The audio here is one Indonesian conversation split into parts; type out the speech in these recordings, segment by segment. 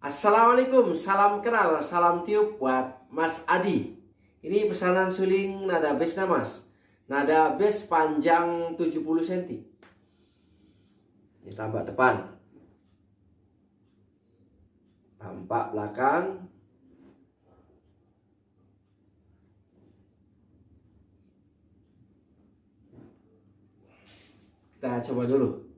Assalamualaikum, salam kenal, salam tiup buat Mas Adi. Ini pesanan suling nada bassnya Mas. Nada bass panjang 70 cm. Ini tambah depan. Tampak belakang. Kita coba dulu.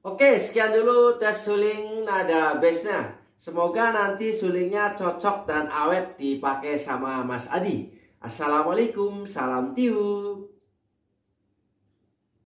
Oke, sekian dulu tes suling nada bassnya. Semoga nanti sulingnya cocok dan awet dipakai sama Mas Adi. Assalamualaikum, salam tiup.